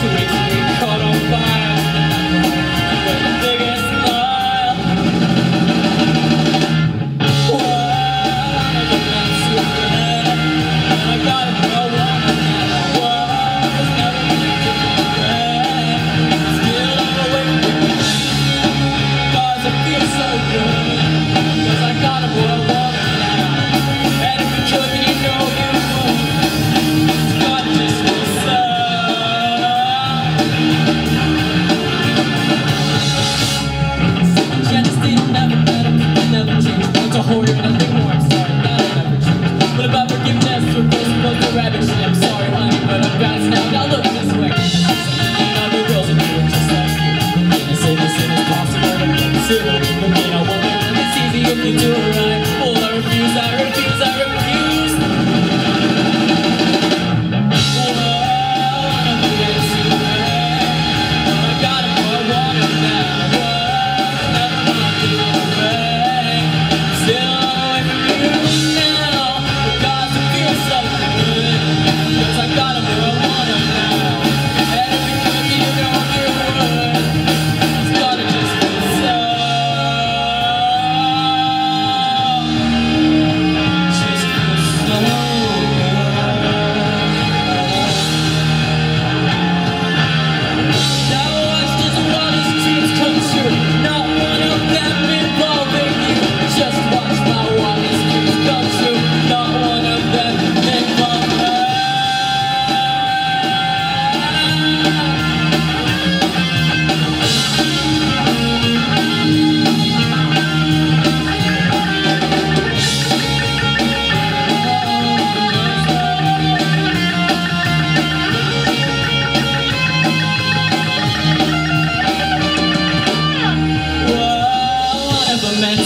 to it. to. You mean I won't? It's easy if you do it right. Oh, I refuse, I refuse, I refuse.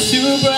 Super.